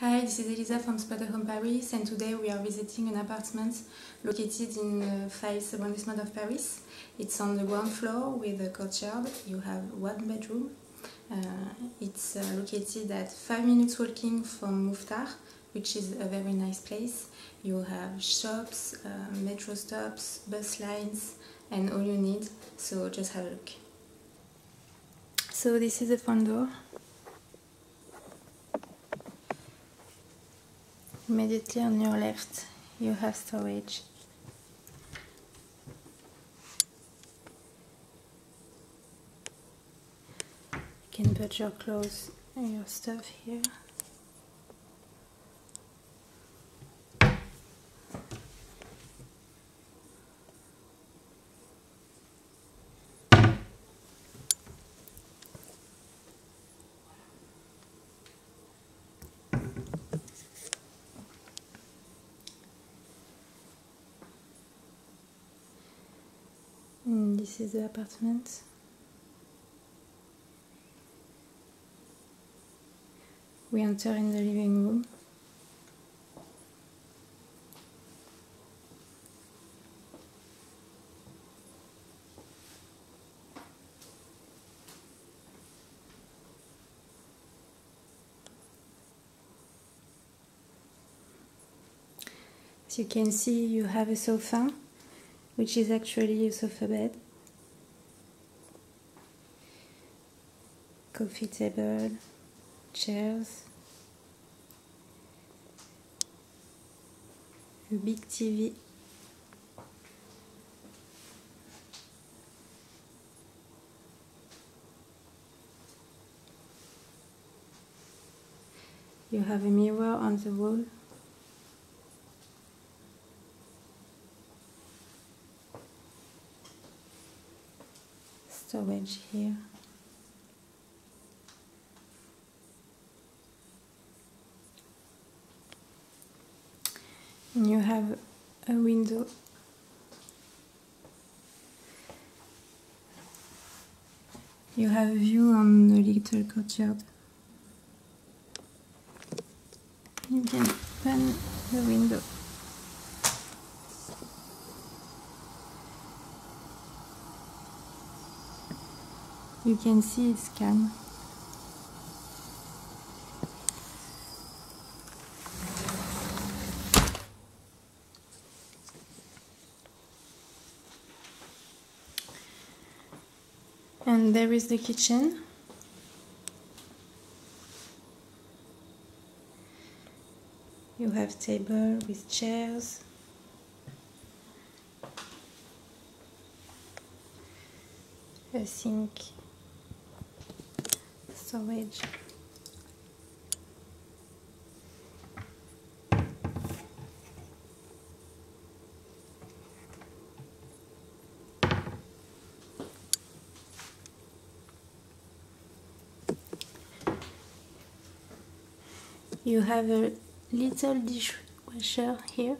Hi, this is Elisa from Spotahome Paris, and today we are visiting an apartment located in the 5th arrondissement of Paris. It's on the ground floor with a courtyard. You have one bedroom. Uh, it's uh, located at 5 minutes walking from Mouffetard, which is a very nice place. You have shops, uh, metro stops, bus lines, and all you need, so just have a look. So this is the front door. Immediately on your left, you have storage. You can put your clothes and your stuff here. And this is the apartment. We enter in the living room. As you can see, you have a sofa, which is actually a sofa bed. Coffee table, chairs, a big TV. You have a mirror on the wall. Storage here. And you have a window. You have a view on the little courtyard. You can open the window. You can see it's calm. And there is the kitchen. You have table with chairs. A sink. Storage. You have a little dishwasher here.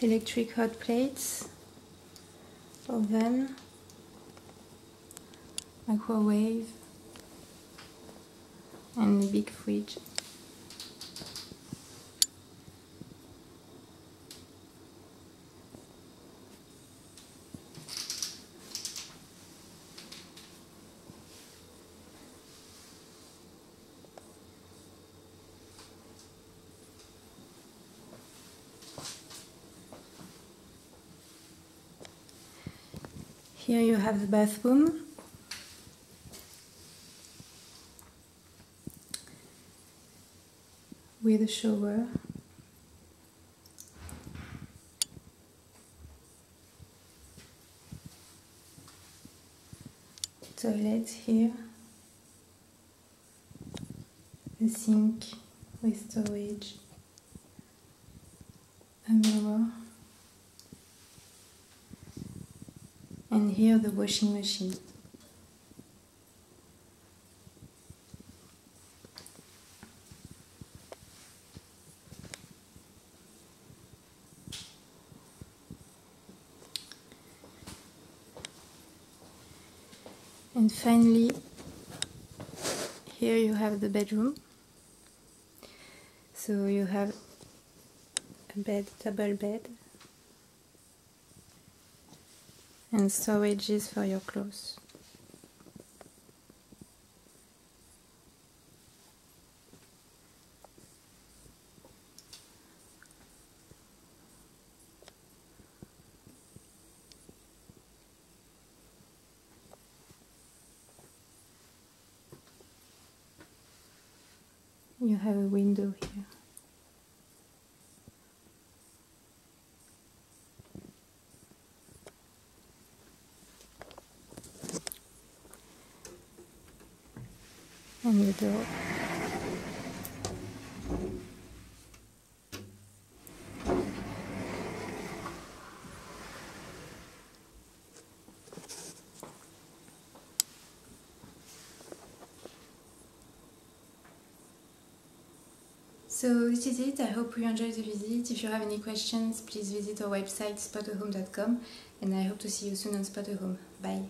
Electric hot plates, oven, microwave, and a big fridge. Here you have the bathroom. With a shower. Toilet here. A sink with storage. A mirror. And here the washing machine. And finally, here you have the bedroom. So you have a bed, double bed, and storages for your clothes. You have a window here. And the door. So this is it. I hope you enjoyed the visit. If you have any questions, please visit our website spotahome.com and I hope to see you soon on Spot Bye.